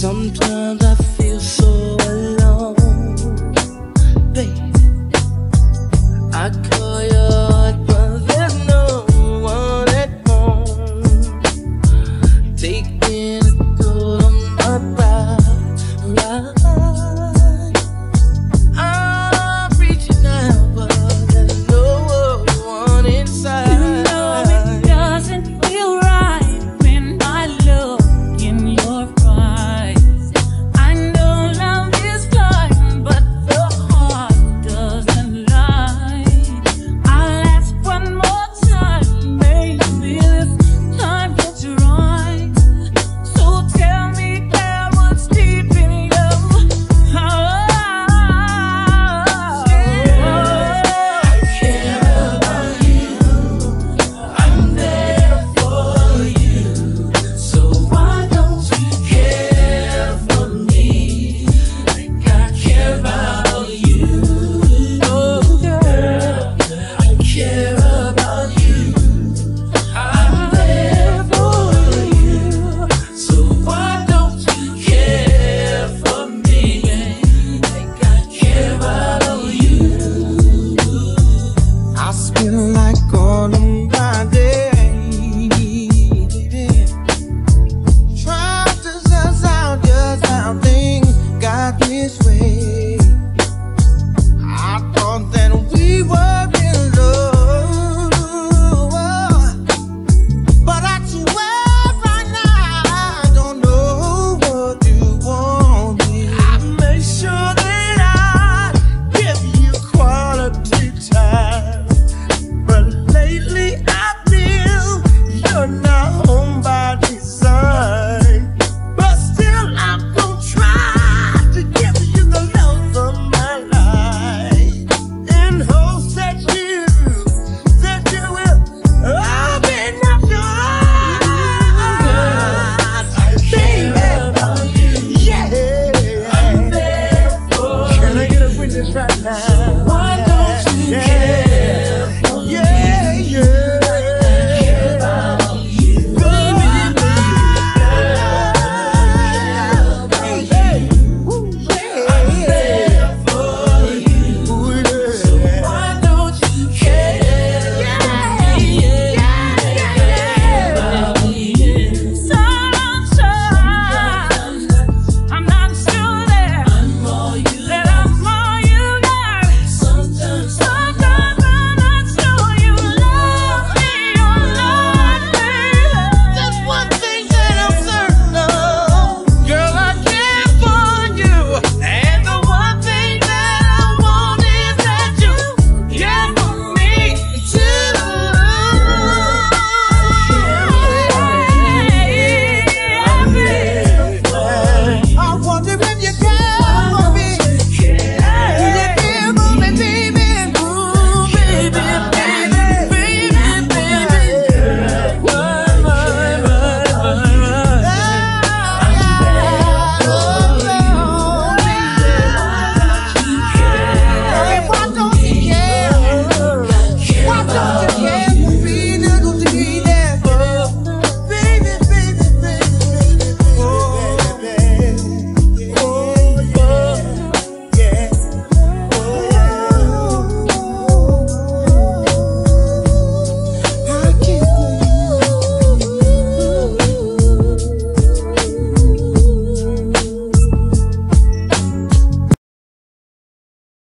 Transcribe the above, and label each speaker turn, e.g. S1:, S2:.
S1: Sometimes I feel so alone, baby. I call your heart, but there's no one at home. Taking a toll on my pride,